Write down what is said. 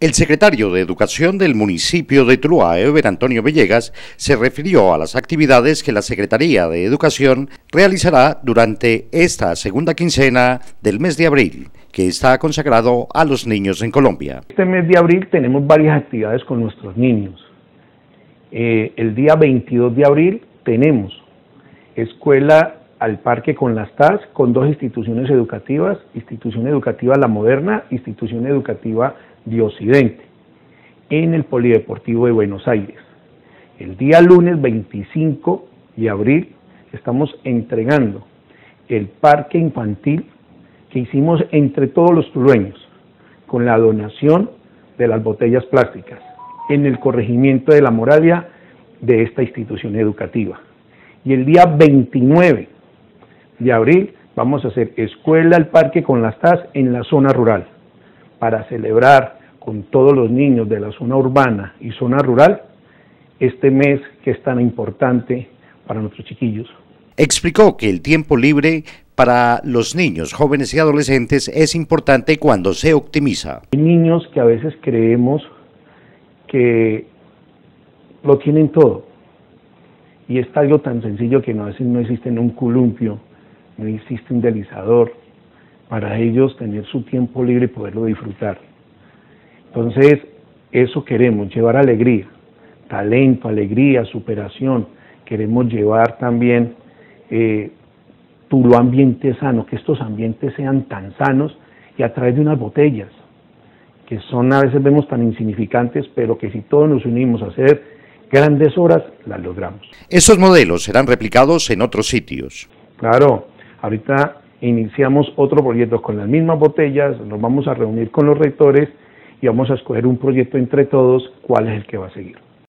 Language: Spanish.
El secretario de Educación del municipio de Tuluá, Eber Antonio Villegas, se refirió a las actividades que la Secretaría de Educación realizará durante esta segunda quincena del mes de abril, que está consagrado a los niños en Colombia. Este mes de abril tenemos varias actividades con nuestros niños. Eh, el día 22 de abril tenemos escuela al parque con las TAS, con dos instituciones educativas, institución educativa La Moderna, institución educativa de Occidente, en el Polideportivo de Buenos Aires. El día lunes 25 de abril estamos entregando el parque infantil que hicimos entre todos los tulueños con la donación de las botellas plásticas en el corregimiento de la Moravia de esta institución educativa. Y el día 29 de abril vamos a hacer escuela al parque con las TAS en la zona rural para celebrar con todos los niños de la zona urbana y zona rural este mes que es tan importante para nuestros chiquillos. Explicó que el tiempo libre para los niños, jóvenes y adolescentes es importante cuando se optimiza. Hay niños que a veces creemos que lo tienen todo y es algo tan sencillo que no, a veces no existe un columpio, no existe un deslizador para ellos tener su tiempo libre y poderlo disfrutar. Entonces, eso queremos, llevar alegría, talento, alegría, superación. Queremos llevar también eh, tu ambiente sano, que estos ambientes sean tan sanos y a través de unas botellas, que son a veces vemos tan insignificantes, pero que si todos nos unimos a hacer grandes horas, las logramos. Esos modelos serán replicados en otros sitios. Claro, ahorita iniciamos otro proyecto con las mismas botellas, nos vamos a reunir con los rectores y vamos a escoger un proyecto entre todos cuál es el que va a seguir.